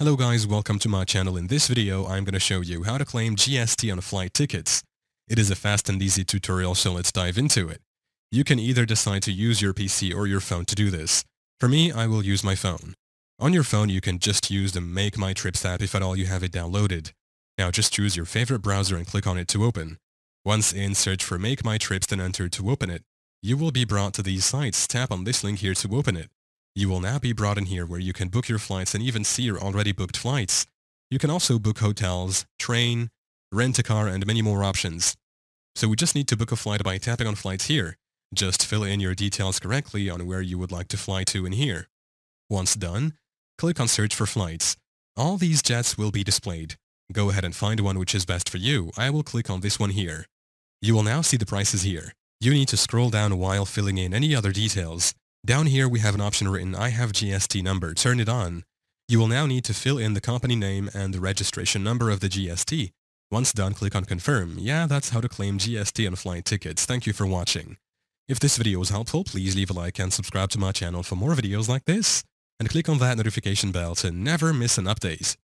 Hello guys, welcome to my channel. In this video, I'm going to show you how to claim GST on flight tickets. It is a fast and easy tutorial, so let's dive into it. You can either decide to use your PC or your phone to do this. For me, I will use my phone. On your phone, you can just use the Make My Trips app if at all you have it downloaded. Now just choose your favorite browser and click on it to open. Once in, search for Make My Trips then enter to open it. You will be brought to these sites. Tap on this link here to open it. You will now be brought in here where you can book your flights and even see your already booked flights. You can also book hotels, train, rent a car, and many more options. So we just need to book a flight by tapping on flights here. Just fill in your details correctly on where you would like to fly to in here. Once done, click on search for flights. All these jets will be displayed. Go ahead and find one which is best for you. I will click on this one here. You will now see the prices here. You need to scroll down while filling in any other details. Down here we have an option written I have GST number. Turn it on. You will now need to fill in the company name and the registration number of the GST. Once done, click on confirm. Yeah, that's how to claim GST on flight tickets. Thank you for watching. If this video was helpful, please leave a like and subscribe to my channel for more videos like this. And click on that notification bell to never miss an update.